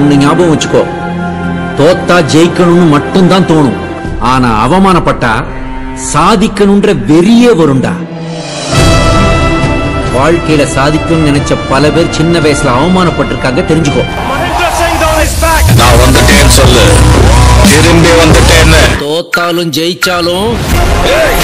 ஒன்னு ஞாபகம் வச்சுக்கோ. தோத்தா ஜெயிக்கணும்னு மட்டும்தான் தோணும். ஆனா அவமானப்பட்டா சாதிக்கணும்ன்ற வெறியே வரும்டா. வாழ்க்கையில சாதிக்கணும்னு நினைச்ச பல பேர் சின்ன வயசுல அவமானப்பட்டிருக்காங்க தெரிஞ்சுக்கோ. நான் வந்துட்டேன்னு சொல்லு. திரும்பி வந்துட்டேன்னு. தோத்தாலும் ஜெயிச்சாலும் ஏய்,